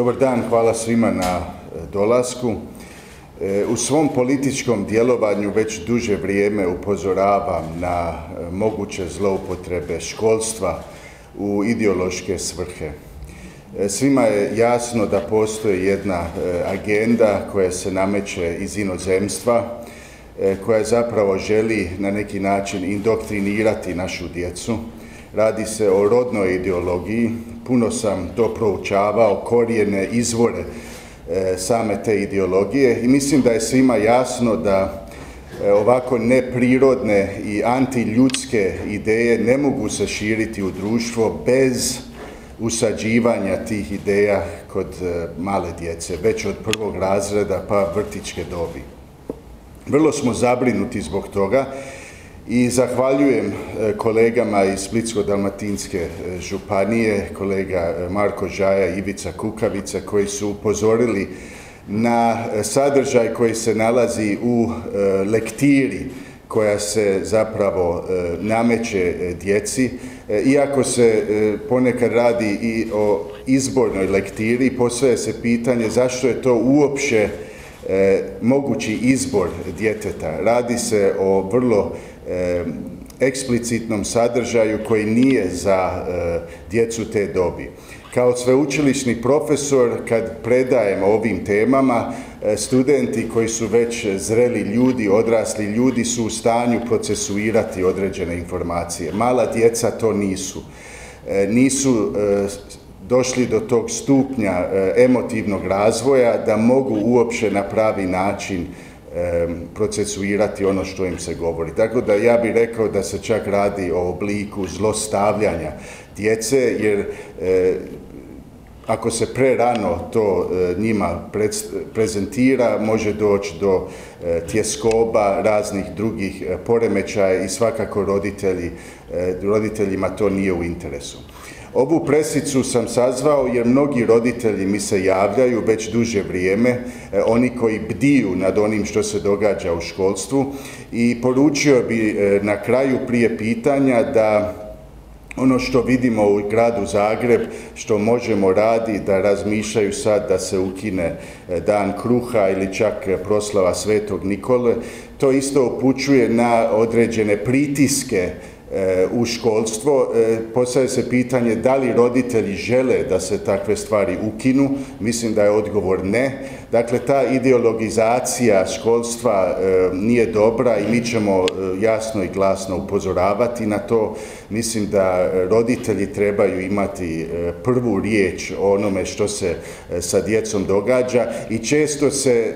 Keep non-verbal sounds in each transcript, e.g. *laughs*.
Dobar dan, hvala svima na e, dolasku. E, u svom političkom djelovanju već duže vrijeme upozoravam na e, moguće zloupotrebe školstva u ideološke svrhe. Svima je jasno da postoji jedna agenda koja se nameće iz inozemstva, koja zapravo želi na neki način indoktrinirati našu djecu. Radi se o rodnoj ideologiji puno sam to proučavao, korijene, izvore e, same te ideologije i mislim da je svima jasno da e, ovako neprirodne i antiljudske ideje ne mogu se širiti u društvo bez usađivanja tih ideja kod e, male djece, već od prvog razreda pa vrtičke dobi. Vrlo smo zabrinuti zbog toga i zahvaljujem e, kolegama iz Splitsko-dalmatinske e, županije, kolega e, Marko Žaja Ivica Kukavica koji su upozorili na sadržaj koji se nalazi u lektiri koja se zapravo nameće djeci. Iako se ponekad radi i o izbornoj lektiri, postoje se pitanje zašto je to uopće mogući izbor djeteta. Radi se o vrlo eksplicitnom sadržaju koji nije za e, djecu te dobi. Kao sveučilišni profesor kad predajem ovim temama, e, studenti koji su već zreli ljudi, odrasli ljudi su u stanju procesuirati određene informacije. Mala djeca to nisu. Nisu došli do tog stupnja emotivnog razvoja da mogu uopće na pravi način procesuirati ono što im se govori. Tako da ja bih rekao da se čak radi o obliku zlostavljanja djece, jer e, ako se prerano to e, njima prezentira, može doći do e, tjeskoba, raznih drugih poremećaja i svakako roditelji, roditeljima to nije u interesu. Ovu presicu sam sazvao jer mnogi roditelji mi se javljaju već duže vrijeme, e, oni koji bdiju nad onim što se događa u školstvu i poručio bi e, na kraju prije pitanja da ono što vidimo u gradu Zagreb, što možemo radi da razmišljaju sad da se ukine e, dan kruha ili čak proslava Svetog Nikole, to isto upućuje na određene pritiske u školstvo. E, postavlja se pitanje da li roditelji žele da se takve stvari ukinu. Mislim da je odgovor ne. Dakle, ta ideologizacija školstva e, nije dobra i mi ćemo jasno i glasno upozoravati na to. Mislim da roditelji trebaju imati prvu riječ o onome što se sa djecom događa i često se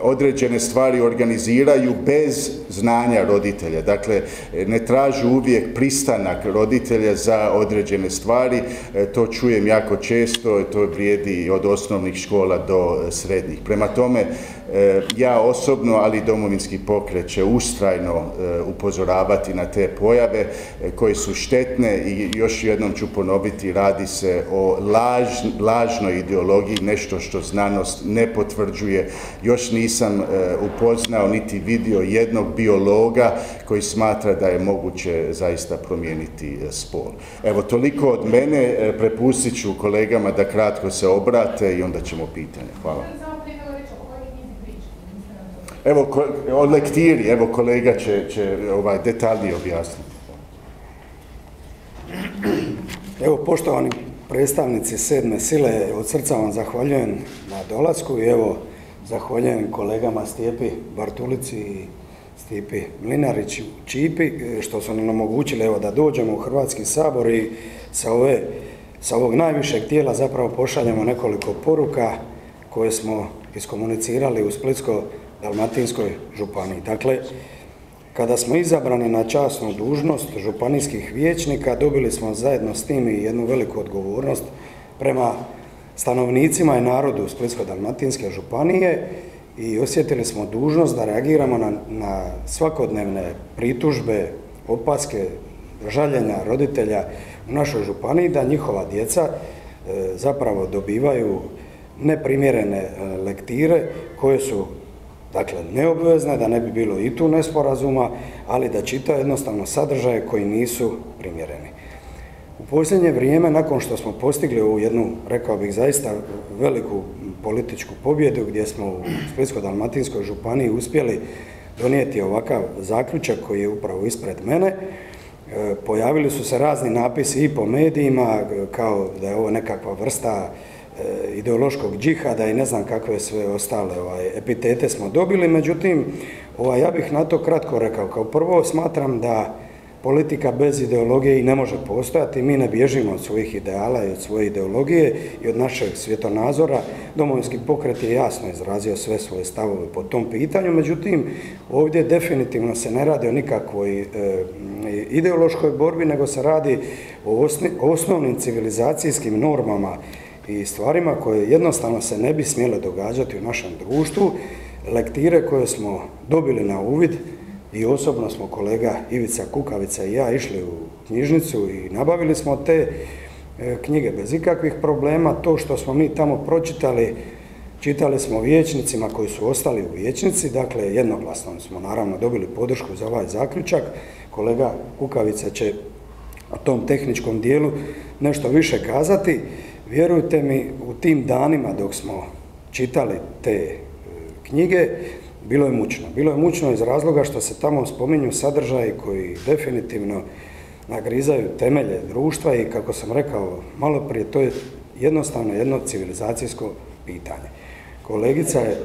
određene stvari organiziraju bez znanja roditelja. Dakle, ne tražu uvijek pristanak roditelja za određene stvari. E, to čujem jako često, to vrijedi od osnovnih škola do srednjih. Prema tome, E, ja osobno, ali domovinski pokret će ustrajno e, upozoravati na te pojave e, koje su štetne i još jednom ću ponoviti, radi se o lažnoj ideologiji, nešto što znanost ne potvrđuje. Još nisam upoznao niti vidio jednog biologa koji smatra da je moguće zaista promijeniti spol. Evo, toliko od mene, prepustit ću kolegama da kratko se obrate i onda ćemo pitanje. Hvala. Evo, o lektiri, evo kolega će, će ovaj, detaljnije objasniti. Evo, poštovani predstavnici sedme sile, od srca vam zahvaljujem na dolasku i evo, zahvaljujem kolegama Stijepi Bartulici i Stijepi Mlinarić Čipi, što su nam omogućili evo, da dođemo u Hrvatski sabor i sa, ove, sa ovog najvišeg tijela zapravo pošaljemo nekoliko poruka koje smo iskomunicirali u Splitsko Dalmatinskoj županiji. Dakle, kada smo izabrani na časnu dužnost županijskih vijećnika, dobili smo zajedno s tim i jednu veliku odgovornost prema stanovnicima i narodu Splitsko-Dalmatinske županije i osjetili smo dužnost da reagiramo na, na svakodnevne pritužbe, opaske, žaljenja roditelja u našoj županiji da njihova djeca e, zapravo dobivaju neprimjerene e, lektire koje su Dakle, neobvezne, da ne bi bilo i tu nesporazuma, ali da čita jednostavno sadržaje koji nisu primjereni. U posljednje vrijeme, nakon što smo postigli ovu jednu, rekao bih, zaista veliku političku pobjedu gdje smo u Splitsko-Dalmatinskoj županiji uspjeli donijeti ovakav zaključak koji je upravo ispred mene. E, pojavili su se razni napisi i po medijima kao da je ovo nekakva vrsta e, ideološkog džihada i ne znam kakve sve ostale ovaj, epitete smo dobili, međutim, ovaj, ja bih na to kratko rekao. Kao prvo smatram da politika bez ideologije i ne može postojati. Mi ne bježimo od svojih ideala i od svoje ideologije i od našeg svjetonazora. Domovinski pokret je jasno izrazio sve svoje stavove po tom pitanju, međutim ovdje definitivno se ne radi o nikakvoj e, ideološkoj borbi, nego se radi o osnovnim civilizacijskim normama i stvarima koje jednostavno se ne bi smjele događati u našem društvu. Lektire koje smo dobili na uvid, i osobno smo kolega Ivica Kukavica i ja išli u knjižnicu i nabavili smo te e, knjige bez ikakvih problema. To što smo mi tamo pročitali, čitali smo vijećnicima koji su ostali u vijećnici, dakle jednoglasno smo naravno dobili podršku za ovaj zaključak. Kolega Kukavica će o tom tehničkom dijelu nešto više kazati. Vjerujte mi, u tim danima dok smo čitali te e, knjige, bilo je mučno. Bilo je mučno iz razloga što se tamo spominju sadržaji koji definitivno nagrizaju temelje društva i kako sam rekao malo prije, to je jednostavno jedno civilizacijsko pitanje. Kolegica je...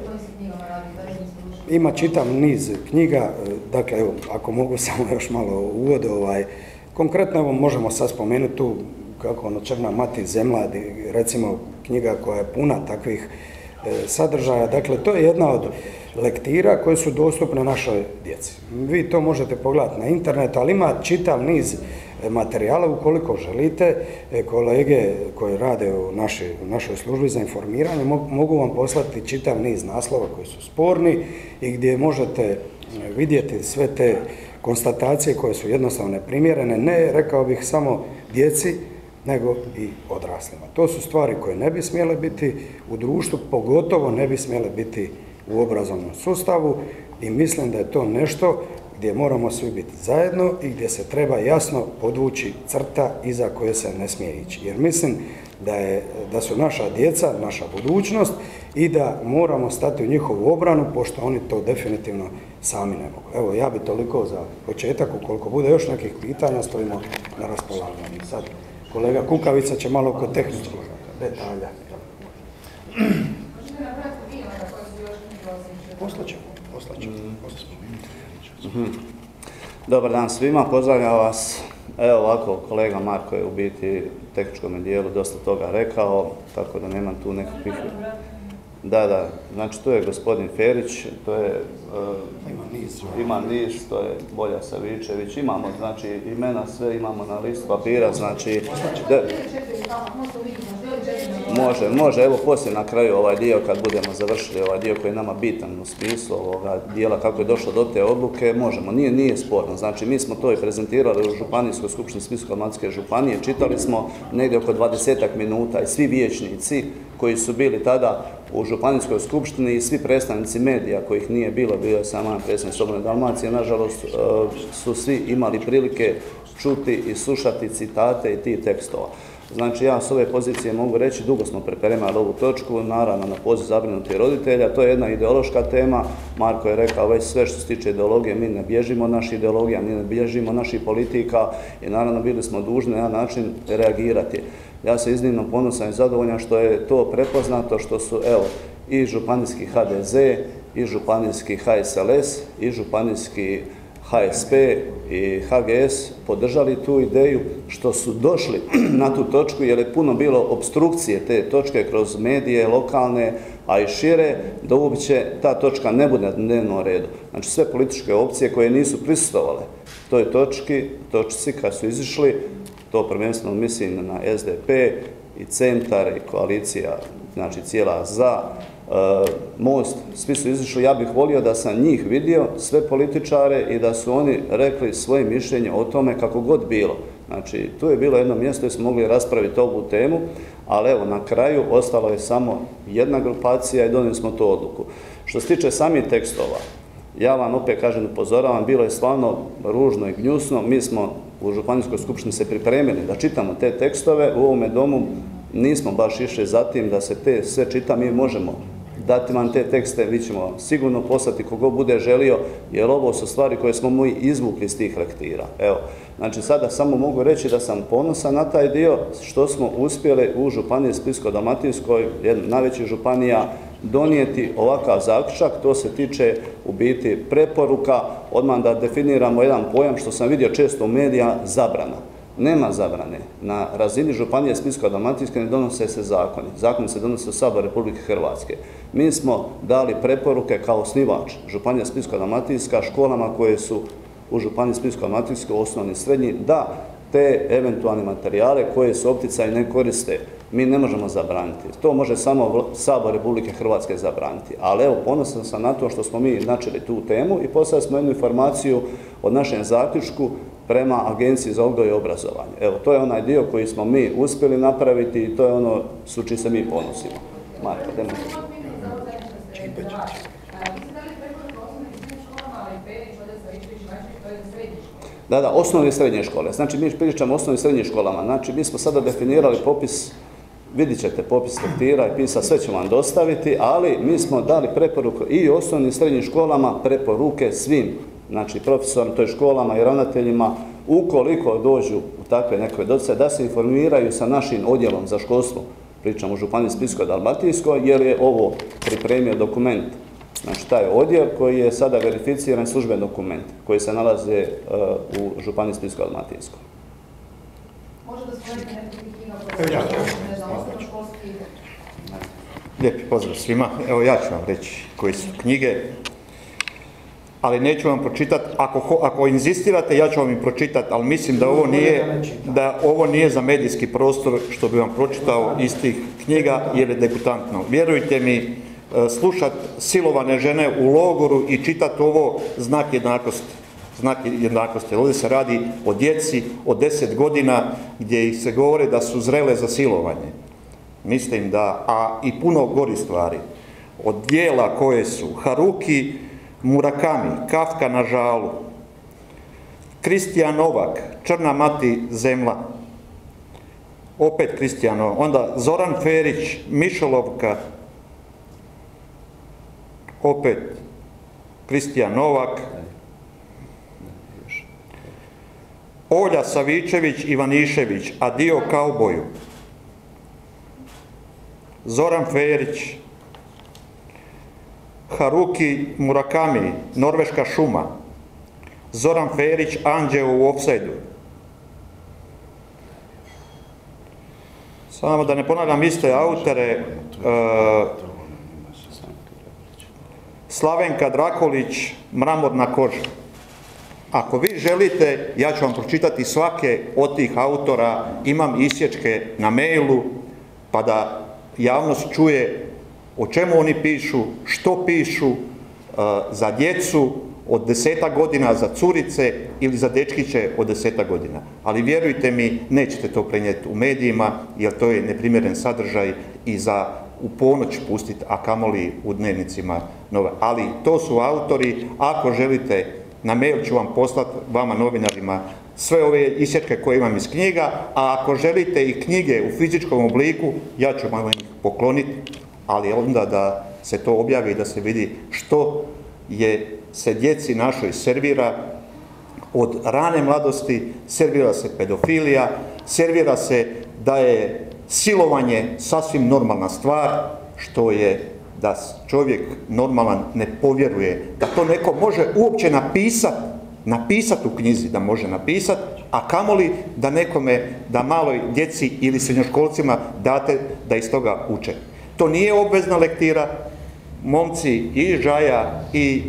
Ima čitav niz knjiga, dakle evo, ako mogu *laughs* samo još malo uvod, ovaj, konkretno evo možemo sad spomenuti tu kako ono Črna mati zemladi, recimo knjiga koja je puna takvih e, sadržaja, dakle to je jedna od lektira koje su dostupne našoj djeci. Vi to možete pogledati na internetu, ali ima čitav niz e, materijala ukoliko želite. E, kolege koji rade u našoj, službi za informiranje mogu vam poslati čitav niz naslova koji su sporni i gdje možete e, vidjeti sve te konstatacije koje su jednostavno neprimjerene, ne rekao bih samo djeci, nego i odraslima. To su stvari koje ne bi smjele biti u društvu, pogotovo ne bi smjele biti u obrazovnom sustavu i mislim da je to nešto gdje moramo svi biti zajedno i gdje se treba jasno podvući crta iza koje se ne smije ići. Jer mislim da, je, da su naša djeca, naša budućnost i da moramo stati u njihovu obranu, pošto oni to definitivno sami ne mogu. Evo, ja bi toliko za početak, ukoliko bude još nekih pitanja, stojimo na raspolaganju. Sad, kolega Kukavica će malo oko tehničkog detalja. Poslaćemo, poslaćemo, mhm. Dobar dan svima, pozdravljam vas. Evo ovako, kolega Marko je u biti u tehničkom dijelu dosta toga rekao, tako da nemam tu nekakvih da, da. Znači, to je gospodin Ferić, to je... Uh, ima niz. Ima niz, to je Bolja Savičević. Imamo, znači, imena sve imamo na listu papira, znači... Može, može. Evo, poslije na kraju ovaj dio, kad budemo završili ovaj dio koji je nama bitan u smislu ovoga dijela kako je došlo do te odluke, možemo. Nije, nije sporno. Znači, mi smo to i prezentirali u Županijskoj skupštini Splitsko-Dalmatinske županije. Čitali smo negdje oko 20 minuta i svi vijećnici koji su bili tada u Županijskoj skupštini i svi predstavnici medija kojih nije bilo, bio je sama predstavnik Slobodne Dalmacije, nažalost e, su svi imali prilike čuti i slušati citate i ti tekstova. Znači ja s ove pozicije mogu reći, dugo smo pripremali ovu točku, naravno na poziv zabrinutih roditelja, to je jedna ideološka tema, Marko je rekao već sve što se tiče ideologije, mi ne bježimo naših ideologija, mi ne bježimo naših politika i naravno bili smo dužni na način reagirati. Ja se iznimno ponosan i zadovoljan što je to prepoznato, što su, evo, i županijski HDZ, i županijski HSLS, i županijski HSP i HGS podržali tu ideju što su došli *clears throat* na tu točku jer je puno bilo obstrukcije te točke kroz medije lokalne, a i šire, da uopće ta točka ne bude na dnevnom redu. Znači sve političke opcije koje nisu prisustovale toj točki, točci kad su izišli, to prvenstveno mislim na SDP i centar i koalicija, znači cijela za, e, most, svi su izišli, ja bih volio da sam njih vidio, sve političare i da su oni rekli svoje mišljenje o tome kako god bilo. Znači, tu je bilo jedno mjesto gdje smo mogli raspraviti ovu temu, ali evo, na kraju ostalo je samo jedna grupacija i donijeli smo tu odluku. Što se tiče samih tekstova, ja vam opet kažem, upozoravam, bilo je stvarno ružno i gnjusno, mi smo u Županijskoj skupštini se pripremili da čitamo te tekstove, u ovome domu nismo baš išli za tim da se te sve čita, mi možemo dati vam te tekste, vi ćemo sigurno poslati kogo bude želio, jer ovo su stvari koje smo mi izvukli iz tih lektira. Evo, znači sada samo mogu reći da sam ponosan na taj dio što smo uspjeli u Županiji Splisko-Dalmatinskoj, jedna najvećih županija, donijeti ovakav zaključak, to se tiče u biti preporuka, odmah da definiramo jedan pojam što sam vidio često u medija, zabrana. Nema zabrane. Na razini Županije Splitsko-Dalmatinske ne donose se zakoni. Zakoni se donose u Sabor Republike Hrvatske. Mi smo dali preporuke kao osnivač Županija Splitsko-Dalmatinska školama koje su u Županiji Splitsko-Dalmatinskoj osnovni srednji da te eventualne materijale koje su opticaj ne koriste mi ne možemo zabraniti. To može samo Sabor Republike Hrvatske zabraniti. Ali evo, ponosan sam na to što smo mi načeli tu temu i poslali smo jednu informaciju od našem zaključku prema Agenciji za odgoj i obrazovanje. Evo, to je onaj dio koji smo mi uspjeli napraviti i to je ono su čim se mi ponosimo. Marko, demo. Da, da, osnovne i srednje škole. Znači, mi pričamo o osnovnim i srednjim školama. Znači, mi smo sada definirali popis vidit ćete popis lektira i pisa, sve ćemo vam dostaviti, ali mi smo dali preporuku i osnovnim srednjim školama preporuke svim, znači profesorima, to je školama i ravnateljima, ukoliko dođu u takve neke doce, da se informiraju sa našim odjelom za školstvo, pričamo o Županiji Splitsko-Dalmatinskoj, jer je ovo pripremio dokument, znači taj odjel koji je sada verificiran služben dokument, koji se nalaze uh, u Županiji Splitsko-Dalmatinskoj. Može da Lijepi pozdrav svima. Evo ja ću vam reći koji su knjige, ali neću vam pročitati. Ako, ako inzistirate, ja ću vam i pročitati, ali mislim da ovo nije, da ovo nije za medijski prostor što bi vam pročitao iz tih knjiga jer je debutantno. Vjerujte mi, e, slušat silovane žene u logoru i čitati ovo znak jednakosti znak jednakosti. Ovdje se radi o djeci od deset godina gdje ih se govore da su zrele za silovanje. Mislim da, a i puno gori stvari. Od dijela koje su Haruki, Murakami, Kafka na žalu, Kristijan Novak, Črna mati zemla, opet Kristijano, onda Zoran Ferić, Mišolovka, opet Kristijan Novak, Olja Savičević Ivanišević, a dio kauboju. Zoran Ferić, Haruki Murakami, Norveška šuma, Zoran Ferić, Anđeo u offside Samo da ne ponavljam iste autore, e, Slavenka Drakolić, Mramorna koža. Ako vi želite, ja ću vam pročitati svake od tih autora, imam isječke na mailu, pa da javnost čuje o čemu oni pišu, što pišu uh, za djecu od deseta godina, za curice ili za dečkiće od deseta godina. Ali vjerujte mi, nećete to prenijeti u medijima, jer to je neprimjeren sadržaj i za u ponoć pustiti, a kamoli u dnevnicima nove. Ali to su autori, ako želite na mail ću vam poslati vama novinarima sve ove isječke koje imam iz knjiga, a ako želite i knjige u fizičkom obliku, ja ću vam ih pokloniti, ali onda da se to objavi, da se vidi što je se djeci našoj servira. Od rane mladosti, servira se pedofilija, servira se da je silovanje sasvim normalna stvar, što je da čovjek normalan ne povjeruje, da to neko može uopće napisat, napisat u knjizi da može napisat, a kamoli da nekome, da maloj djeci ili srednjoškolcima date da iz toga uče. To nije obvezna lektira, momci i Žaja i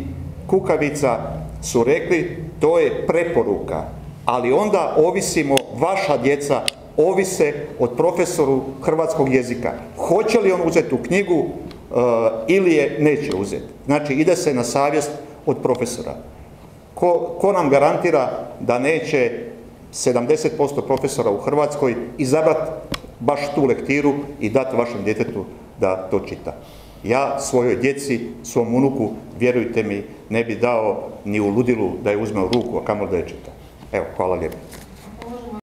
Kukavica su rekli to je preporuka, ali onda ovisimo, vaša djeca ovise od profesoru hrvatskog jezika. Hoće li on uzeti tu knjigu, ili je neće uzeti. Znači ide se na savjest od profesora. Ko, ko nam garantira da neće 70% profesora u Hrvatskoj izabrati baš tu lektiru i dati vašem djetetu da to čita. Ja svojoj djeci, svom unuku, vjerujte mi, ne bi dao ni u ludilu da je uzme ruku, a kamo da je čita. Evo, hvala lijepo.